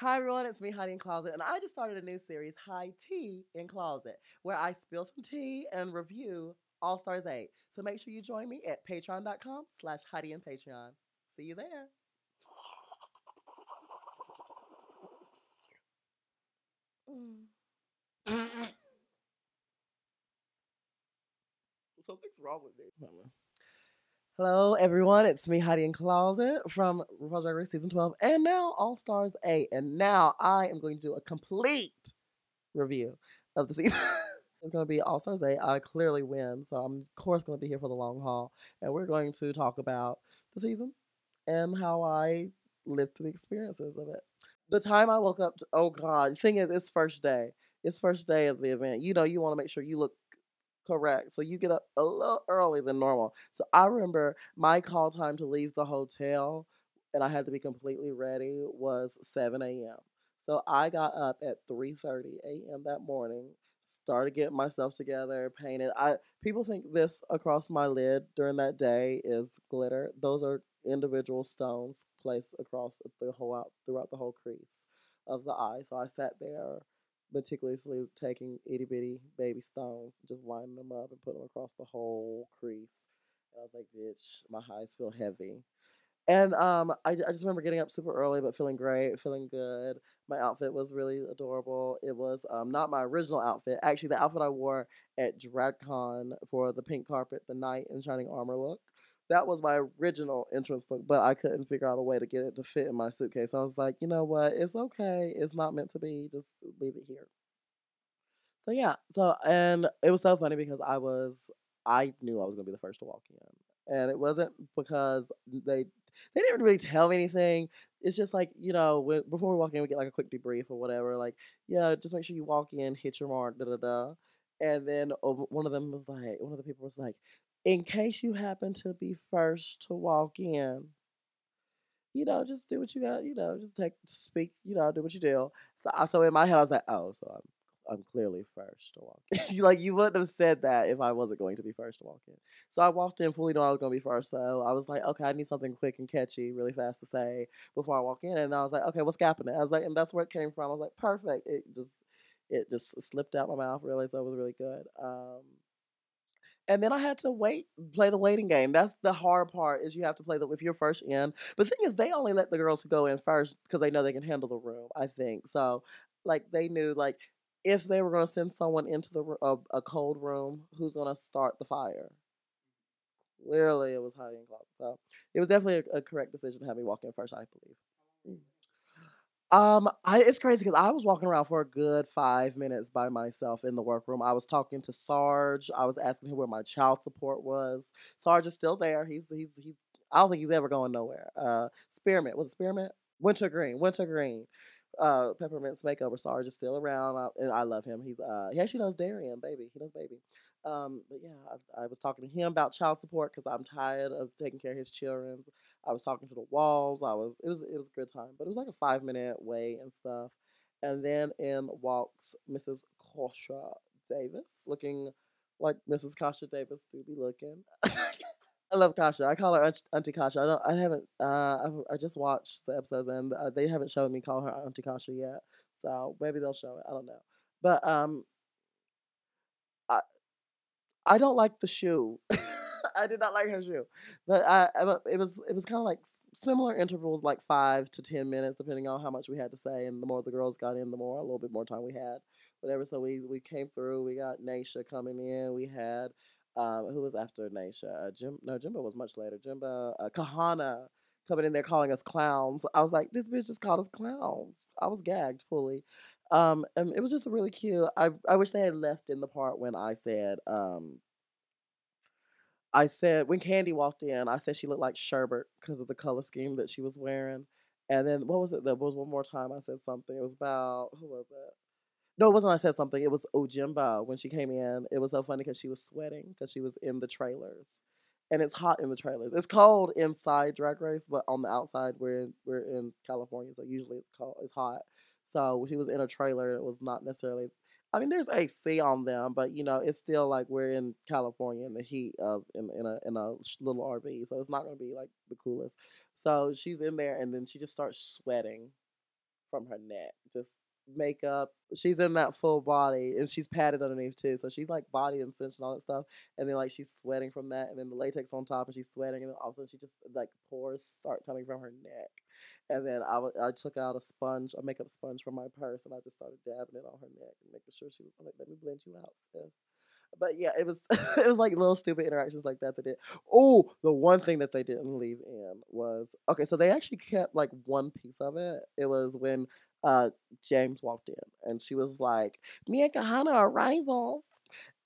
Hi everyone, it's me, Heidi N Closet, and I just started a new series, High Tea in Closet, where I spill some tea and review All Stars 8. So make sure you join me at patreon.com slash Heidi in Patreon. See you there. Something's wrong with me. Hello, everyone. It's me, Heidi N Closet from RuPaul's Drag Race Season 12 and now All Stars 8. And now I am going to do a complete review of the season. it's going to be All Stars 8. I clearly win, so I'm, of course, going to be here for the long haul. And we're going to talk about the season and how I lived through the experiences of it. The time I woke up, to, oh God, the thing is, it's first day. It's first day of the event. You know, you want to make sure you look correct. So you get up a little early than normal. So I remember my call time to leave the hotel and I had to be completely ready was 7 a.m. So I got up at 3:30 a.m. that morning, started getting myself together, painted. I people think this across my lid during that day is glitter. Those are individual stones placed across the whole out throughout the whole crease of the eye. So I sat there meticulously taking itty bitty baby stones, just lining them up and putting them across the whole crease. And I was like, bitch, my highs feel heavy. And um, I, I just remember getting up super early, but feeling great, feeling good. My outfit was really adorable. It was um, not my original outfit. Actually, the outfit I wore at DragCon for the pink carpet, the knight in shining armor look that was my original entrance look, but I couldn't figure out a way to get it to fit in my suitcase. I was like, you know what? It's okay. It's not meant to be. Just leave it here. So yeah. So and it was so funny because I was I knew I was gonna be the first to walk in, and it wasn't because they they didn't really tell me anything. It's just like you know when before we walk in, we get like a quick debrief or whatever. Like yeah, just make sure you walk in, hit your mark, da da da. And then one of them was like, one of the people was like, in case you happen to be first to walk in, you know, just do what you got, you know, just take speak, you know, do what you do. So, so in my head, I was like, oh, so I'm I'm clearly first to walk in. like you wouldn't have said that if I wasn't going to be first to walk in. So I walked in fully knowing I was going to be first. So I was like, okay, I need something quick and catchy, really fast to say before I walk in. And I was like, okay, what's happening? I was like, and that's where it came from. I was like, perfect. It just it just slipped out my mouth so it was really good. Um, and then I had to wait, play the waiting game. That's the hard part is you have to play the if you're first in. But the thing is, they only let the girls go in first because they know they can handle the room. I think so. Like they knew like if they were going to send someone into the a, a cold room, who's going to start the fire? Clearly, it was Heidi N Closet. So it was definitely a, a correct decision to have me walk in first. I believe. Mm. Um, I it's crazy because I was walking around for a good five minutes by myself in the workroom. I was talking to Sarge. I was asking him where my child support was. Sarge is still there. He's he's he's. I don't think he's ever going nowhere. Uh, Spearmint was it Spearmint? Wintergreen, Wintergreen. Uh, Peppermint's makeover. Sarge is still around, I, and I love him. He's uh, he actually knows Darienne, baby. He knows baby. Um, but yeah, I, I was talking to him about child support because I'm tired of taking care of his children. I was talking to the walls. I was it was it was a good time, but it was like a five minute wait and stuff. And then in walks Mrs. Kasha Davis, looking like Mrs. Kasha Davis do be looking. I love Kasha. I call her Auntie Kasha. I don't. I haven't. Uh, I, I just watched the episodes and uh, they haven't shown me call her Auntie Kasha yet. So maybe they'll show it. I don't know. But um, I I don't like the shoe. I did not like her shoe, but I, I it was it was kind of like similar intervals, like five to ten minutes, depending on how much we had to say. And the more the girls got in, the more a little bit more time we had, whatever. So we we came through. We got Naysha coming in. We had um, who was after Naysha? Uh, Jim? No, Jimbo was much later. Jimbo, uh, Kahanna coming in there calling us clowns. I was like, this bitch just called us clowns. I was gagged fully. Um, and it was just really cute. I I wish they had left in the part when I said um I said when Kandy walked in, I said she looked like Sherbert because of the color scheme that she was wearing. And then what was it? There was one more time I said something. It was about who was it? No, it wasn't. I said something. It was Ojimbo when she came in. It was so funny because she was sweating because she was in the trailers, and it's hot in the trailers. It's cold inside Drag Race, but on the outside we're in, we're in California, so usually it's cold. It's hot. So she was in a trailer. and It was not necessarily I mean, there's AC on them, but you know, it's still like we're in California in the heat of in, in a in a little RV, so it's not gonna be like the coolest. So she's in there, and then she just starts sweating, from her neck. Just makeup. She's in that full body and she's padded underneath too. So she's like body and cinch and all that stuff. And then like she's sweating from that and then the latex on top and she's sweating and then all of a sudden she just like pores start coming from her neck. And then I, w- I took out a sponge, a makeup sponge from my purse and I just started dabbing it on her neck and making sure she was like, let me blend you out, sis. But yeah, it was it was like little stupid interactions like that that did. Oh, the one thing that they didn't leave in was okay. So they actually kept like one piece of it. It was when uh, Jaymes walked in and she was like, "Me and Kahanna are rivals,"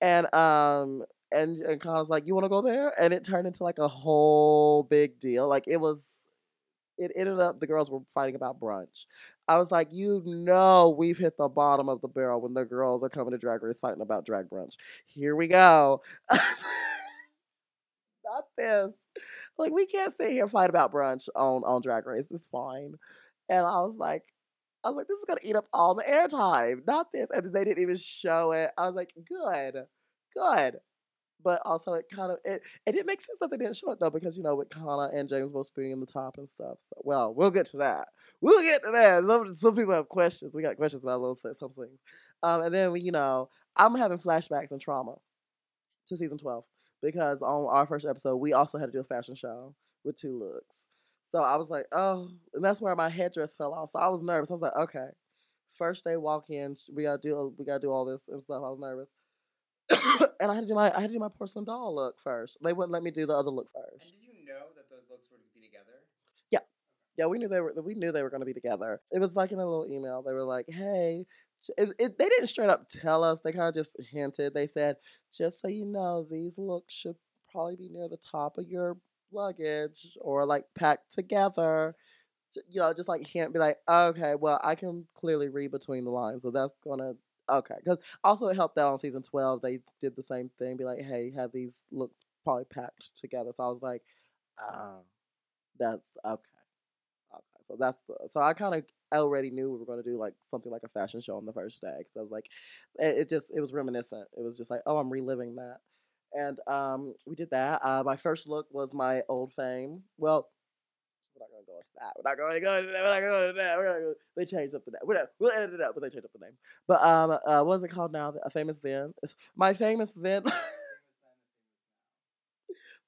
and um, and and Kahanna was like, "You want to go there?" And it turned into like a whole big deal. Like it was, it ended up the girls were fighting about brunch. I was like, you know, we've hit the bottom of the barrel when the girls are coming to Drag Race fighting about drag brunch. Here we go. Not this. Like we can't sit here fight about brunch on on Drag Race. It's fine. And I was like, I was like, this is gonna eat up all the airtime, not this. And they didn't even show it. I was like, good, good. But also, it kind of it it didn't make sense that they didn't show it though, because you know with Connor and Jaymes both being in the top and stuff. So, well, we'll get to that. We'll get to that. Some, some people have questions. We got questions about little some things. Um, and then we, you know, I'm having flashbacks and trauma to season twelve because on our first episode we also had to do a fashion show with two looks. So I was like, oh, and that's where my headdress fell off. So I was nervous. I was like, okay, first day walk in, we gotta do we gotta do all this and stuff. I was nervous, and I had to do my I had to do my porcelain doll look first. They wouldn't let me do the other look first. And did you know that those looks were to be together? Yeah, yeah, we knew they were we knew they were going to be together. It was like in a little email. They were like, hey. It, it, they didn't straight up tell us. They kind of just hinted. They said, just so you know, these looks should probably be near the top of your luggage or like packed together. You know, just like can't be like, okay, well, I can clearly read between the lines, so that's gonna okay. Because also it helped that on season twelve they did the same thing, be like, hey, have these looks probably packed together. So I was like, oh, that's okay, okay. So that's so I kind of already knew we were to do like something like a fashion show on the first day because I was like, it, it just it was reminiscent. It was just like, oh, I'm reliving that and um, we did that. Uh, my first look was my old fame. Well, we're not gonna go into that. We're not going to go into that. We're not going to go into that. We're gonna go. They changed up the name. We're we'll edit it out, but they changed up the name. But um, uh, what is it called now? A famous then. My famous then.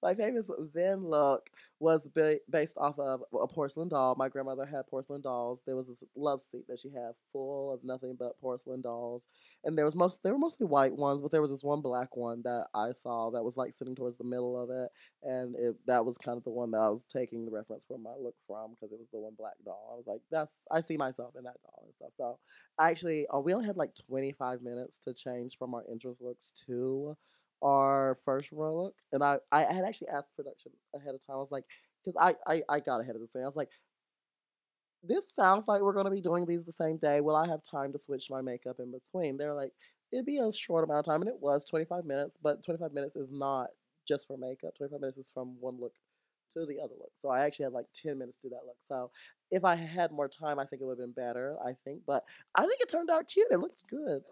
my famous then look was ba- based off of a porcelain doll. My grandmother had porcelain dolls. There was this love seat that she had full of nothing but porcelain dolls, and there was most they were mostly white ones, but there was this one black one that I saw that was like sitting towards the middle of it, and it, that was kind of the one that I was taking the reference from my look from because it was the one black doll. I was like, that's I see myself in that doll and stuff. So actually, uh, we only had like twenty five minutes to change from our entrance looks to our first row look, and I I had actually asked production ahead of time. I was like, because I, I I got ahead of this thing. I was like, this sounds like we're gonna be doing these the same day. Will I have time to switch my makeup in between? They're like, it'd be a short amount of time, and it was 25 minutes. But 25 minutes is not just for makeup. 25 minutes is from one look to the other look. So I actually had like 10 minutes to do that look. So if I had more time, I think it would have been better. I think, but I think it turned out cute. It looked good.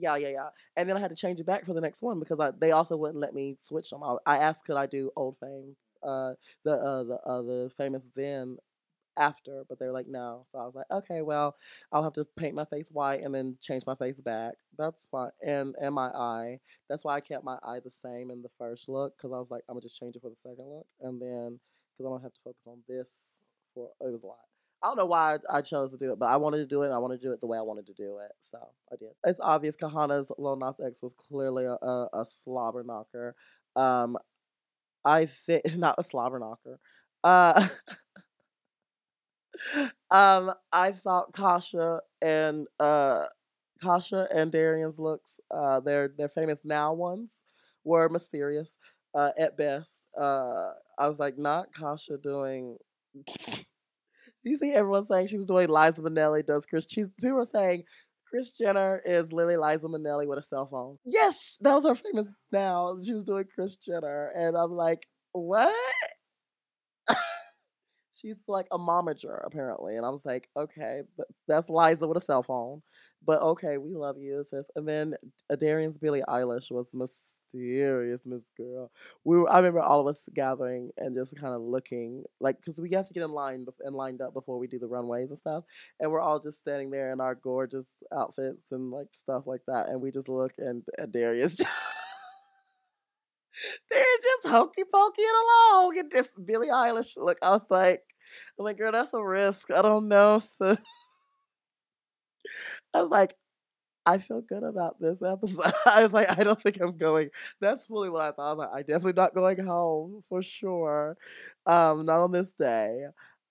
Yeah, yeah, yeah. And then I had to change it back for the next one because I, they also wouldn't let me switch them. I, I asked could I do Old Fame, uh, the uh, the uh, the famous then after, but they were like no. So I was like, okay, well, I'll have to paint my face white and then change my face back. That's fine. And and my eye. That's why I kept my eye the same in the first look because I was like, I'm gonna just change it for the second look, and then because I'm gonna have to focus on this for it was a lot. I don't know why I chose to do it, but I wanted to do it. I wanted to do it the way I wanted to do it, so I did. It's obvious Kahanna's Lil Nas X was clearly a, a, a slobber knocker. Um, I think not a slobber knocker. Uh, um, I thought Kasha and uh, Kasha and Darienne's looks, uh, their their famous now ones, were mysterious uh, at best. Uh, I was like, not Kasha doing. You see everyone saying she was doing Liza Minnelli does Kris? She's, people were saying Kris Jenner is Lily Liza Minnelli with a cell phone. Yes, that was her famous now. She was doing Kris Jenner, and I'm like, what? She's like a momager apparently, and I was like, okay, that's Liza with a cell phone, but okay, we love you, sis. And then Darienne's Billie Eilish was mysteriousness, girl. We were, I remember all of us gathering and just kind of looking, like, because we have to get in line and lined up before we do the runways and stuff. And we're all just standing there in our gorgeous outfits and like stuff like that. And we just look and, and Darius. They're just hokey pokey along and just Billie Eilish. Look, I was like, I'm like, girl, that's a risk. I don't know. So I was like, I feel good about this episode. I was like, I don't think I'm going. That's fully what I thought. I like, I definitely not going home for sure. Um, not on this day.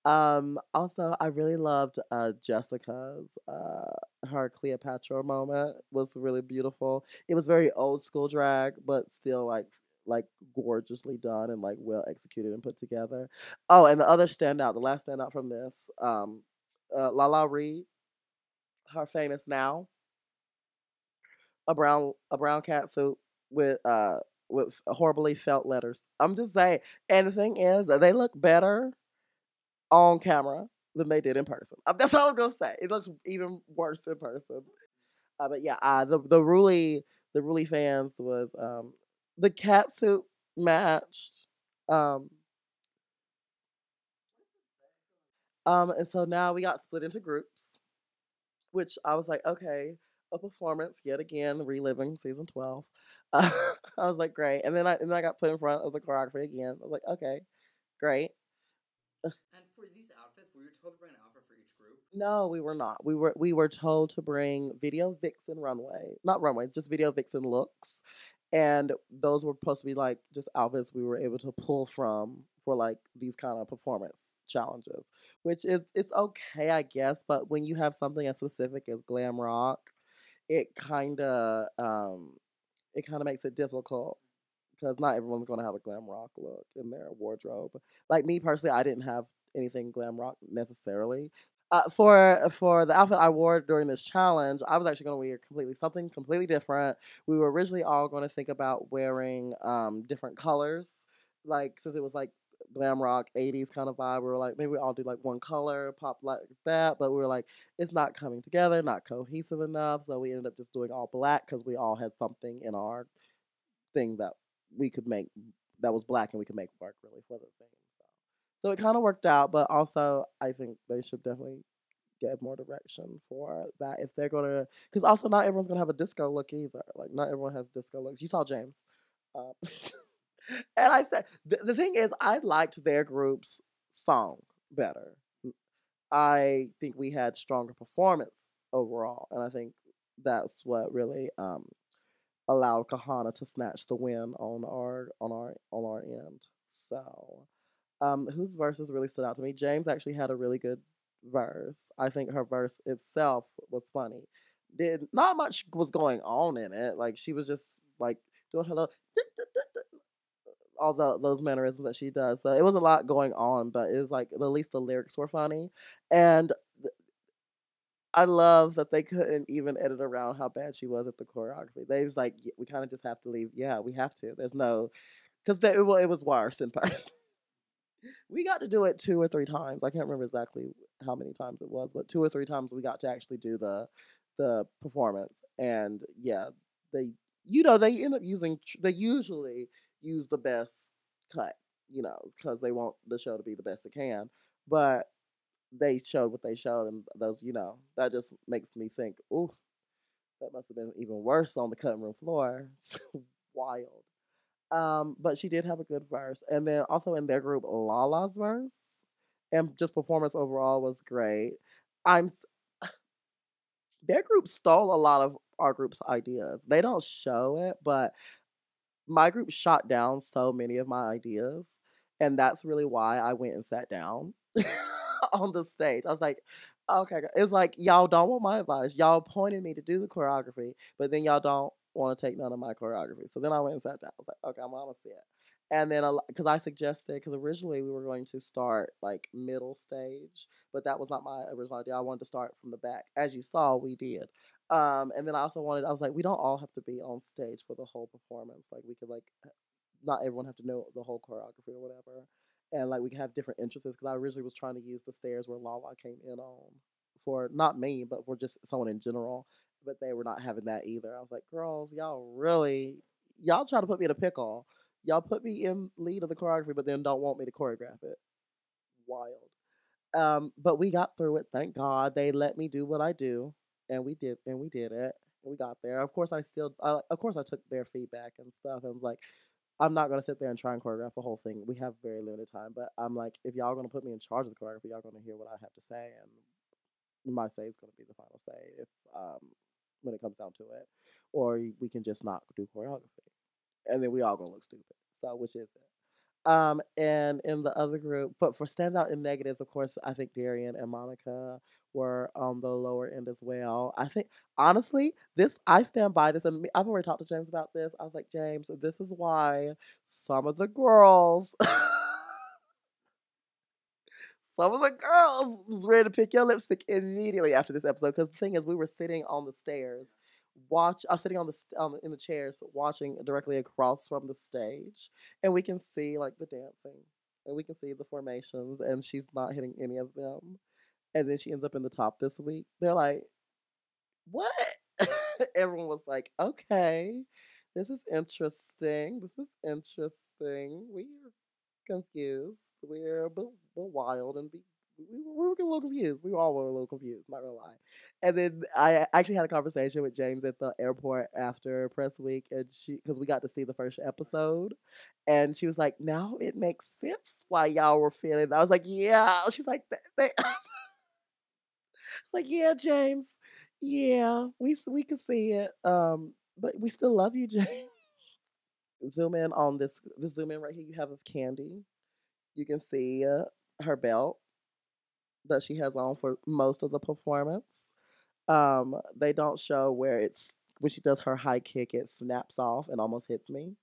Um, also, I really loved uh, Jessica's uh, her Cleopatra moment was really beautiful. It was very old school drag, but still like like gorgeously done and like well executed and put together. Oh, and the other standout, the last standout from this, um, uh, LaLa Ri, her famous now, a brown a brown cat suit with uh with horribly felt letters. I'm just saying, and the thing is, they look better on camera than they did in person. Uh, That's all I'm gonna say. It looks even worse in person. Uh, but yeah, uh, the the Ruli the Ruli fans was um the cat suit matched. Um, um, and so now we got split into groups, which I was like, okay, a performance yet again, reliving season twelve. Uh, I was like, great. And then I and then I got put in front of the choreography again. I was like, okay, great. And for these outfits, were you told to bring an outfit for each group? No, we were not. We were we were told to bring video vixen runway, not runway, just video vixen looks, and those were supposed to be like just outfits we were able to pull from for like these kind of performance challenges, which is it's okay, I guess. But when you have something as specific as glam rock, it kind of um it kind of makes it difficult because not everyone's going to have a glam rock look in their wardrobe. Like me personally, I didn't have anything glam rock necessarily. Uh, for for the outfit I wore during this challenge, I was actually going to wear completely something completely different. We were originally all going to think about wearing um, different colors, like since it was like glam rock 80s kind of vibe. We were like maybe we all do like one color, pop like that, but we were like it's not coming together, not cohesive enough. So we ended up just doing all black because we all had something in our thing that we could make that was black and we could make work really for the thing. So, so it kind of worked out, but also I think they should definitely get more direction for that if they're gonna. Because also not everyone's gonna have a disco look either. Like not everyone has disco looks. You saw Jaymes, uh, and I said the, the thing is I liked their group's song better. I think we had stronger performance overall, and I think that's what really um, allowed Kahanna to snatch the win on our on our on our end. So, um, whose verses really stood out to me? Jaymes actually had a really good verse. I think her verse itself was funny. Did not much was going on in it. Like she was just like doing hello, all the, those mannerisms that she does. So it was a lot going on, but it was like at least the lyrics were funny, and I love that they couldn't even edit around how bad she was at the choreography. They was like, we kind of just have to leave. Yeah, we have to. There's no, because it, well, it was worse in part. we got to do it two or three times. I can't remember exactly how many times it was, but two or three times we got to actually do the the performance. And yeah, they you know they end up using they usually use the best cut, you know, because they want the show to be the best it can. But they showed what they showed, and those you know that just makes me think, ooh, that must have been even worse on the cutting room floor. Wild. Um, but she did have a good verse. And then also in their group, Lala's verse and just performance overall was great. I'm their group stole a lot of our group's ideas. They don't show it, but my group shot down so many of my ideas. And that's really why I went and sat down on the stage. I was like, okay, it was like y'all don't want my advice. Y'all pointed me to do the choreography, but then y'all don't want to take none of my choreography. So then I went and sat down. I was like, okay, I'm see it. And then because I suggested, because originally we were going to start like middle stage, but that was not my original idea. I wanted to start from the back. As you saw, we did. Um, and then I also wanted, I was like, we don't all have to be on stage for the whole performance. Like we could like, not everyone have to know the whole choreography or whatever. And like we could have different entrances because I originally was trying to use the stairs where Lala came in on for not me, but for just someone in general. But they were not having that either. I was like, girls, y'all really, y'all try to put me in a pickle. Y'all put me in lead of the choreography, but then don't want me to choreograph it. Wild. Um, but we got through it. Thank God they let me do what I do, and we did, and we did it. We got there. Of course, I still, uh, of course, I took their feedback and stuff, and was like, I'm not gonna sit there and try and choreograph the whole thing. We have very limited time, but I'm like, if y'all gonna put me in charge of the choreography, y'all gonna hear what I have to say, and my say is gonna be the final say if um when it comes down to it, or we can just not do choreography, and then we all gonna look stupid. So which is it? Um, and in the other group, but for standout and negatives, of course, I think Darienne and Monica were on the lower end as well. I think honestly, this I stand by this, and I've already talked to Jaymes about this. I was like, Jaymes, this is why some of the girls. some of the girls was ready to pick your lipstick immediately after this episode because the thing is we were sitting on the stairs watch was sitting on the um, in the chairs watching directly across from the stage and we can see like the dancing and we can see the formations and she's not hitting any of them and then she ends up in the top this week they're like what everyone was like okay this is interesting this is interesting we're confused we're, we're wild and be, we were, we a little confused. We all were a little confused, not gonna lie. And then I actually had a conversation with Jaymes at the airport after press week, and she because we got to see the first episode, and she was like, "Now it makes sense why y'all were feeling." I was like, "Yeah." She's like, they, "It's like, yeah, Jaymes, yeah, we we can see it, um, but we still love you, Jaymes." zoom in on this. The zoom in right here you have of Kandy. You can see uh, her belt that she has on for most of the performance. Um, they don't show where it's when she does her high kick, it snaps off and almost hits me.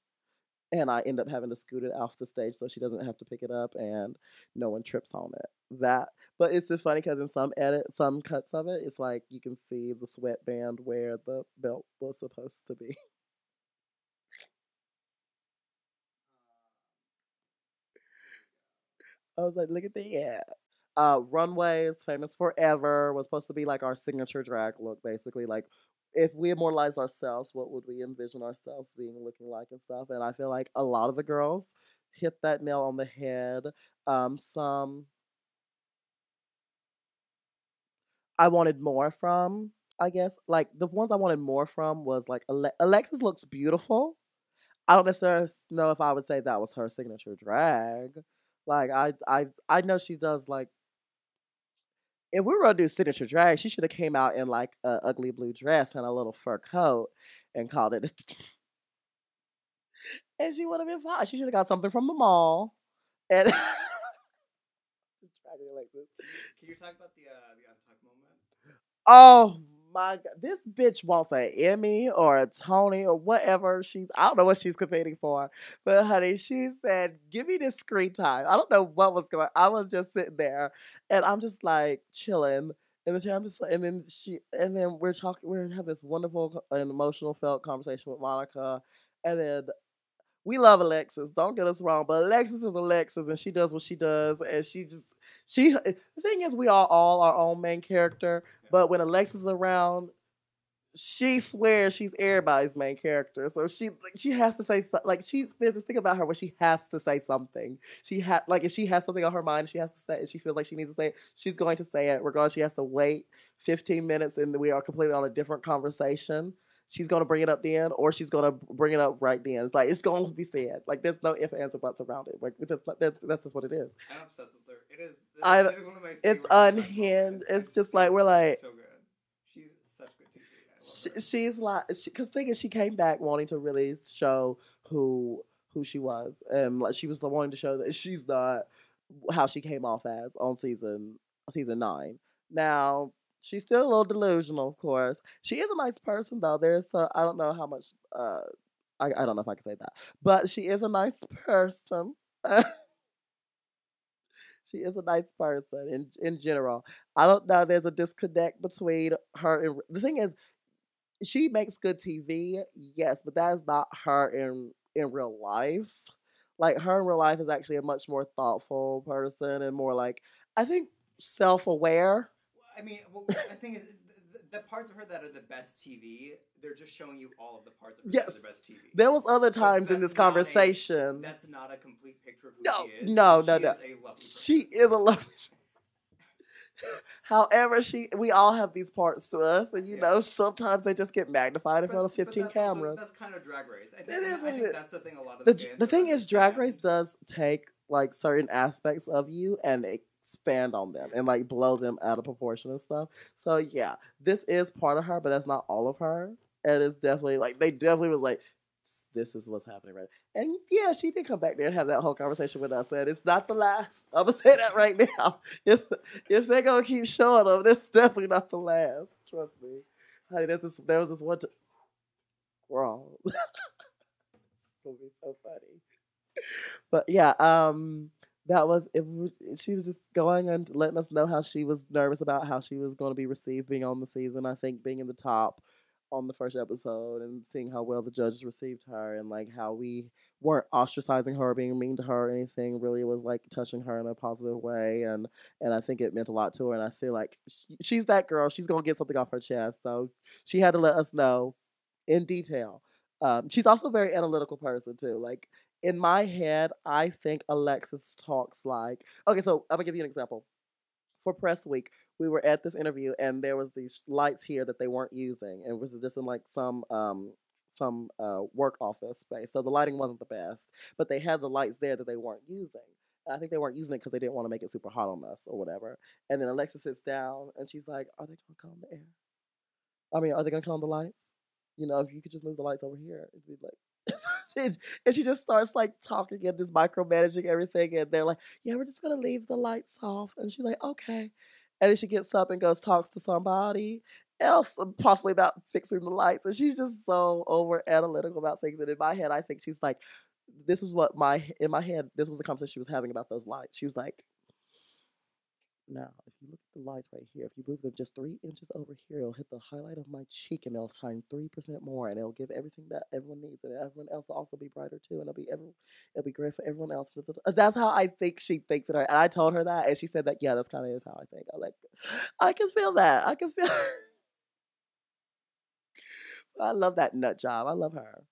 And I end up having to scoot it off the stage so she doesn't have to pick it up and no one trips on it. That, but it's just funny because in some edit, some cuts of it, it's like you can see the sweatband where the belt was supposed to be. I was like, look at that. Uh, runways, famous forever, was supposed to be like our signature drag look, basically. Like, if we immortalize ourselves, what would we envision ourselves being looking like and stuff? And I feel like a lot of the girls hit that nail on the head. Um, some I wanted more from, I guess. Like the ones I wanted more from was like Ale- Alexis looks beautiful. I don't necessarily know if I would say that was her signature drag. Like I I I know she does like if we were gonna do signature drag, she should have came out in like a ugly blue dress and a little fur coat and called it. and she would have been fine. She should have got something from the mall. And Can you talk about the uh, the? Oh my god, this bitch wants an Emmy or a Tony or whatever she's. I don't know what she's competing for, but honey, she said, "Give me this screen time." I don't know what was going. I was just sitting there, and I'm just like chilling in the chair. I'm just, and then she, and then we're talking. We're having this wonderful and emotional felt conversation with Monica, and then we love Alexis. Don't get us wrong, but Alexis is Alexis, and she does what she does, and she just she. Uh, the thing is, we are all our own main character, but when Alexis is around, she swears she's everybody's main character. So she like she has to say like she there's this thing about her where she has to say something. She had like if she has something on her mind, she has to say it. She feels like she needs to say it. She's going to say it, regardless. She has to wait 15 minutes, and we are completely on a different conversation she's gonna bring it up then, or she's gonna bring it up right then. It's like it's gonna be said. Like there's no if, ands, or buts around it. Like that's, that's, that's just what it is. I'm obsessed with. It is. I- It is one of my it's unhinged. It's just like, we're like- so good. She's such good TV. She, she's like, because thing is, she came back wanting to really show who who she was, and like she was the wanting to show that she's not how she came off as on season season nine. Now she's still a little delusional, of course. She is a nice person though. There's uh, I don't know how much uh I I don't know if I can say that, but she is a nice person. she is a nice person in in general. I don't know. There's a disconnect between her and the thing is, she makes good TV, yes, but that is not her in in real life. Like her in real life is actually a much more thoughtful person and more like I think self aware. I mean, well, is, the, parts of her that are the best TV, they're just showing you all of the parts of her that are the best TV. There was other times in this not a- conversation. That's not a complete picture of who No, she is. no, no, no. a. She is a lovely. However, she we all have these parts to us, and you Yeah. know sometimes they just get magnified in front of fifteen that's also- cameras. that's kind of drag race. I think, It is I think it that's the thing. A lot of the the, the thing is, Drag. Race does take like certain aspects of you and expand on them and like blow them out of proportion and stuff. So yeah, this is part of her, but that's not all of her. And it's definitely like they definitely was like, this is what's happening right. And yeah, she did come back there and have that whole conversation with us. And it's not the last. I'm gonna say that right now. If if they're gonna keep showing them, this is definitely not the last. Trust me. Honey, there's this. There was this one. T- Wrong. it's gonna be so funny. But yeah, um, that was it. She was just going and letting us know how she was nervous about how she was going to be received being on the season. I think being in the top on the first episode and seeing how well the judges received her and like how we weren't ostracizing her, being mean to her, or anything. Really, was like touching her in a positive way, and and I think it meant a lot to her. And I feel like she, she's that girl. She's gonna get something off her chest, so she had to let us know in detail. Um, she's also a very analytical person too. Like in my head, I think Alexis talks like okay. So I'm gonna give you an example. For press week, we were at this interview and there was these lights here that they weren't using, and it was just in like some um some uh work office space. So the lighting wasn't the best, but they had the lights there that they weren't using. And I think they weren't using it because they didn't want to make it super hot on us or whatever. And then Alexa sits down and she's like, "Are they gonna cut on the air? I mean, are they gonna cut on the lights? You know, if you could just move the lights over here, it'd be like." and she just starts like talking and just micromanaging everything, and they're like, "Yeah, we're just gonna leave the lights off," and she's like, "Okay," and then she gets up and goes talks to somebody else, uh, possibly about fixing the lights, and she's just so over analytical about things. And in my head, I think she's like, "This is what my in my head. This was the conversation she was having about those lights." She was like, now, if you look the lights right here, if you move them just three inches over here, it'll hit the highlight of my cheek and it'll shine three percent more, and it'll give everything that everyone needs, and everyone else will also be brighter too, and it'll be every, it'll be great for everyone else. That's how I think she thinks it. And I told her that, and she said that, yeah, that's kind of is how I think. I like, I can feel that. I can feel. I love that nut job. I love her.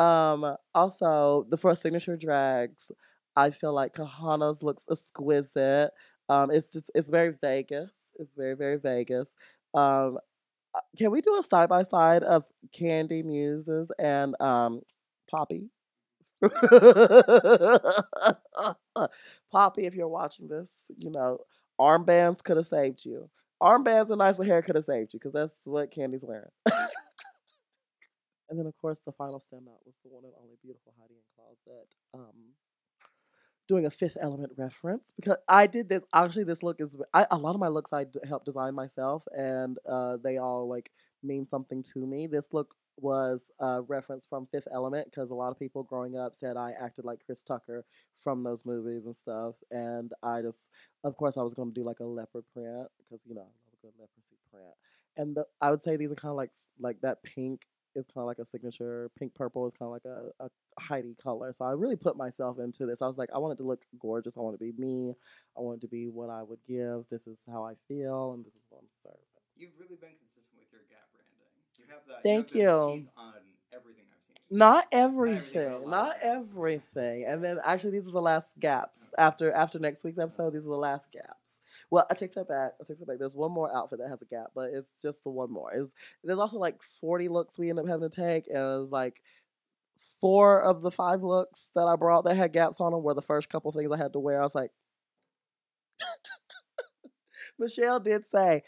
Um, also, the first signature drags, I feel like Kahanna's looks exquisite. Um, it's just it's very Vegas. It's very very Vegas. Um, uh, can we do a side by side of Kandy Muses and um Poppy? Poppy, if you're watching this, you know armbands could have saved you. Armbands and nicer hair could have saved you because that's what Kandy's wearing. and then, of course, the final standout was the one and only beautiful Heidi N Closet. Um, doing a Fifth Element reference because I did this. Actually, this look is I, a lot of my looks I d- helped design myself, and uh, they all like mean something to me. This look was a reference from Fifth Element because a lot of people growing up said I acted like Chris Tucker from those movies and stuff, and I just, of course, I was going to do like a leopard print because you know I love a good leprosy print, and the, I would say these are kind of like like that pink is kind of like a signature. Pink purple is kind of like a, a Heidi color. So I really put myself into this. I was like, I want it to look gorgeous. I want it to be me. I want it to be what I would give. This is how I feel, and this is what I'm serving. You've really been consistent with your gap branding. You have that. Thank you. You. everything I've seen. Not everything, but everything. Not everything. And then actually, these are the last gaps. After after next week's episode, these are the last gaps. Well, I take that back. I take that back. There's one more outfit that has a gap, but it's just the one more. It was, there's also like 40 looks we end up having to take, and it was like four of the five looks that I brought that had gaps on them were the first couple things I had to wear. I was like, Michelle did say,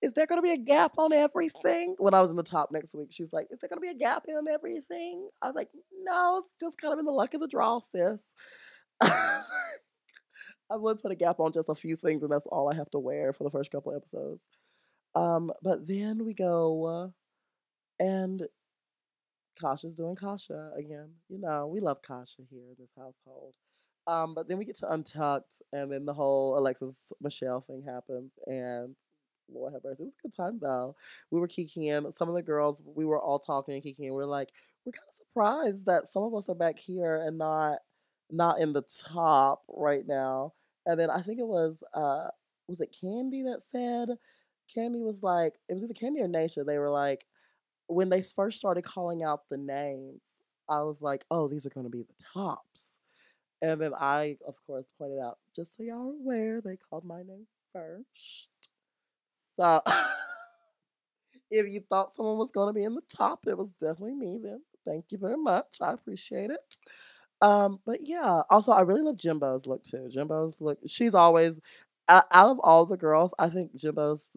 is there going to be a gap on everything? When I was in the top next week, she's like, is there going to be a gap in everything? I was like, no, it's just kind of in the luck of the draw, sis. I would put a gap on just a few things, and that's all I have to wear for the first couple episodes. Um, but then we go, uh, and Kasha's doing Kasha again. You know, we love Kasha here in this household. Um, but then we get to Untucked, and then the whole Alexis Michelle thing happens, and Lord have mercy. It was a good time though. We were kikiing. Some of the girls, we were all talking and kikiing. We are like, we're kind of surprised that some of us are back here and not not in the top right now. And then I think it was uh was it Kandy that said Kandy was like, it was either Kandy or Naysha. They were like, when they first started calling out the names, I was like, oh, these are going to be the tops. And then I, of course, pointed out, just so y'all are aware, they called my name first. So if you thought someone was going to be in the top, it was definitely me then. Thank you very much. I appreciate it. Um, but yeah, also I really love Jimbo's look too. Jimbo's look, she's always out of all the girls, I think Jimbo's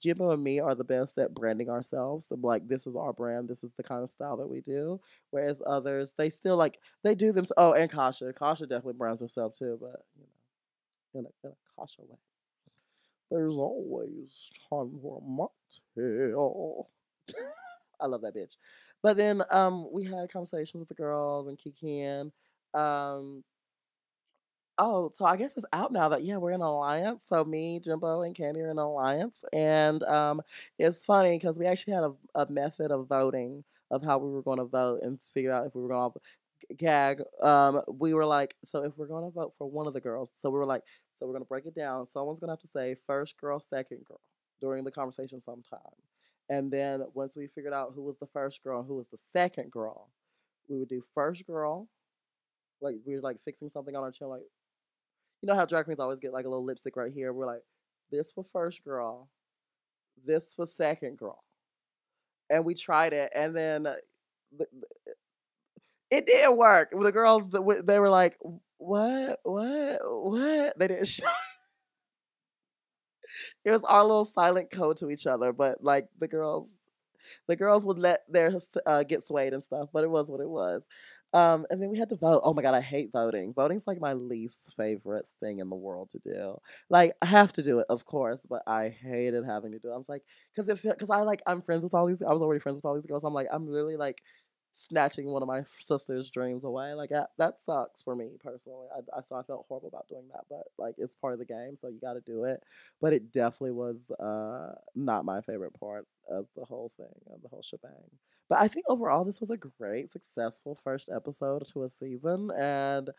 Jimbo and me are the best at branding ourselves. So like this is our brand, this is the kind of style that we do. Whereas others, they still like they do them. Oh, and Kasha, Kasha definitely brands herself too, but you know, in a, in a Kasha way. There's always time for a mocktail. I love that bitch. But then um, we had conversations with the girls and Kikian. Um, oh, so I guess it's out now that yeah we're in an alliance. So me, Jimbo, and Kandy are in an alliance, and um, it's funny because we actually had a, a method of voting of how we were going to vote and figure out if we were going to gag. Um, we were like, so if we're going to vote for one of the girls, so we were like, so we're going to break it down. Someone's going to have to say first girl, second girl during the conversation sometime. And then once we figured out who was the first girl who was the second girl, we would do first girl, like we were like fixing something on our chin, like you know how drag queens always get like a little lipstick right here. We're like, this for first girl, this for second girl, and we tried it, and then uh, the, it didn't work. The girls, they were like, what, what, what? They didn't show it was our little silent code to each other. But like the girls, the girls would let their uh, get swayed and stuff. But it was what it was. Um, and then we had to vote. Oh my god, I hate voting. Voting's like my least favorite thing in the world to do. Like I have to do it, of course, but I hated having to do it. I was like, because it because I like I'm friends with all these. I was already friends with all these girls. So I'm like, I'm really like snatching one of my sister's dreams away. Like that, that sucks for me personally. I, I so I felt horrible about doing that, but like it's part of the game, so you got to do it. But it definitely was uh, not my favorite part of the whole thing, of the whole shebang. But I think overall this was a great, successful first episode to a season, and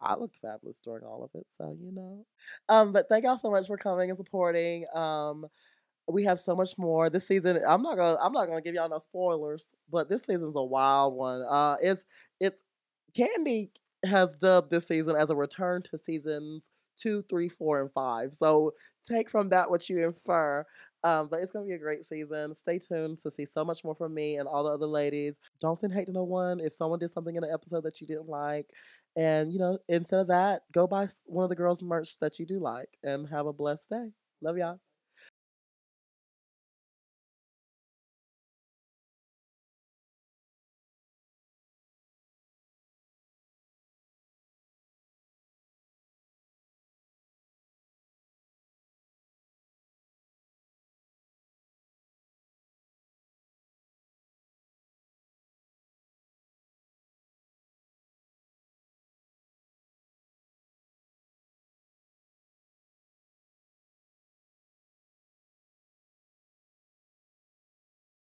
I looked fabulous during all of it. So you know, um, but thank y'all so much for coming and supporting. Um, we have so much more this season. I'm not gonna I'm not gonna give y'all no spoilers, but this season's a wild one. Uh, it's it's Kandy has dubbed this season as a return to seasons two, three, four, and five. So take from that what you infer. Um, but it's gonna be a great season. Stay tuned to see so much more from me and all the other ladies. Don't send hate to no one. If someone did something in an episode that you didn't like, and you know, instead of that, go buy one of the girls' merch that you do like, and have a blessed day. Love y'all.